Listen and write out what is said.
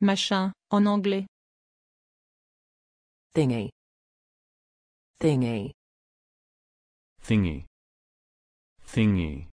machin, en anglais. thingy, thingy, thingy, thingy,